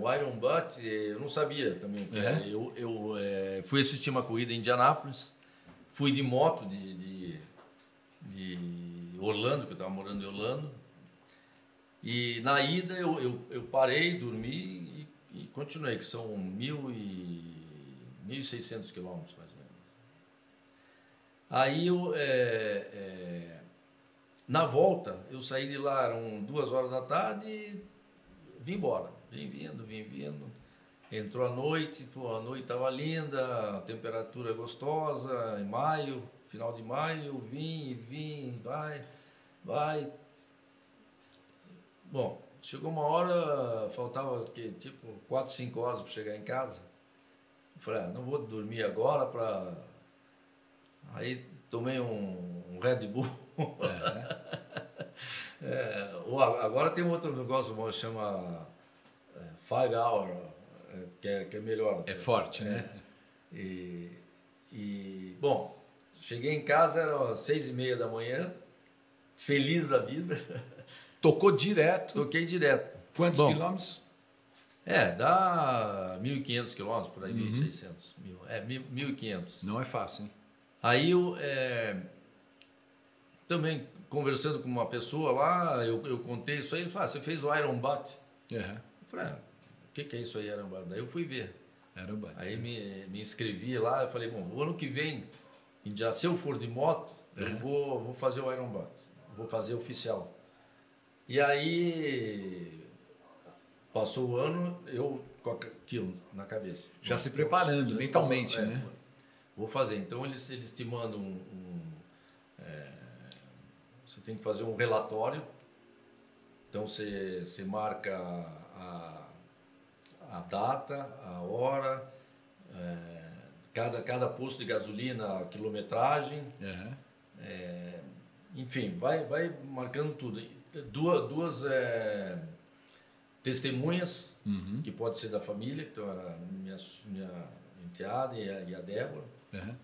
O Iron Butt, eu não sabia também o que era. Eu, eu é, fui assistir uma corrida em Indianápolis, fui de moto de, de, de Orlando, que eu estava morando em Orlando. E na ida eu, eu, eu parei, dormi e, e continuei, que são mil e, 1.600 quilômetros mais ou menos. Aí eu, é, é, na volta, eu saí de lá, eram duas horas da tarde e vim embora. Vim vindo, vim vindo. Entrou a noite, pô, a noite estava linda, a temperatura gostosa, em maio, final de maio, vim vim, vai, vai. Bom, chegou uma hora, faltava que, tipo 4, 5 horas para chegar em casa. Falei, ah, não vou dormir agora para. Aí tomei um, um Red Bull. É, ou a- agora tem um outro negócio bom, chama é, Five Hour, é, que é, que é melhor. É forte, né? E, e, bom, cheguei em casa, era seis e meia da manhã, feliz da vida, Tocou direto. toquei direto. Quantos Bom, quilômetros? É, dá 1.500 quilômetros, por aí, 1.600. Mil, é, 1.500. Não é fácil, hein? Aí eu é, também conversando com uma pessoa lá, eu, eu contei isso aí, ele falou, ah, você fez o Iron Butt? Uhum. Eu falei, ah, o que, que é isso aí, Iron Butt? Daí eu fui ver. O bate. Aí me, me inscrevi lá, eu falei, bom, o ano que vem, em dia, se eu for de moto, eu Uhum. vou, vou fazer o Iron Butt, vou fazer oficial. E aí, passou o ano, eu com aquilo na cabeça. Já se Eu- preparando eu mentalmente, é, né? Vou fazer. Então, eles, eles te mandam um... um, você tem que fazer um relatório. Então, você, você marca a, a data, a hora, é, cada, cada posto de gasolina, a quilometragem, Uhum. é, enfim, vai, vai marcando tudo. Duas, duas é, testemunhas, Uhum. que pode ser da família, então era minha, minha enteada e a, e a Débora, Uhum.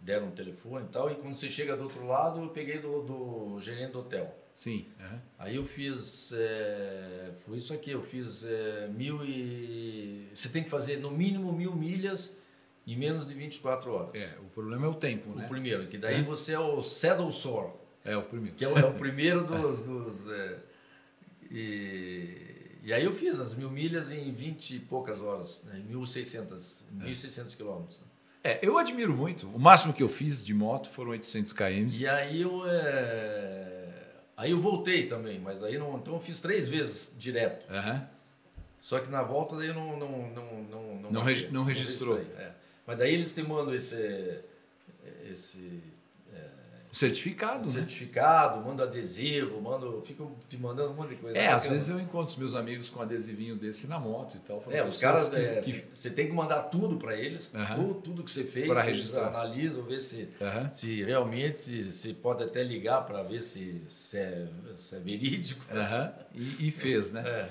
Deram um telefone e tal, e quando você chega do outro lado, eu peguei do, do gerente do hotel. Sim. Uhum. Aí eu fiz, é, foi isso aqui, eu fiz é, mil e... Você tem que fazer no mínimo mil milhas em menos de 24 horas. É, o problema é o tempo, O né? primeiro, que daí É. você é o Saddle Sore, É o primeiro. que é o, é o primeiro dos... dos é, e, e aí eu fiz as mil milhas em 20 e poucas horas, né, em 1.600 1.600 quilômetros. né. É, eu admiro muito. O máximo que eu fiz de moto foram 800 km. E aí eu... é, Aí eu voltei também, mas aí não... Então eu fiz três vezes direto. Aham. Só que na volta daí eu não não não não Não marquei, regi- não registrou. é. Mas daí eles te mandam esse esse Certificado, né? certificado, mandam adesivo, mandam, ficam te mandando um monte de coisa. É, às Bacana. vezes eu encontro os meus amigos com adesivinho desse na moto e tal. É, os caras, é, que, você tem que mandar tudo para eles, tudo, tudo que você fez, eles registrar. analisam, ver se Aham. se realmente se pode até ligar para ver se, se, é, se é verídico. E, e fez, né? É.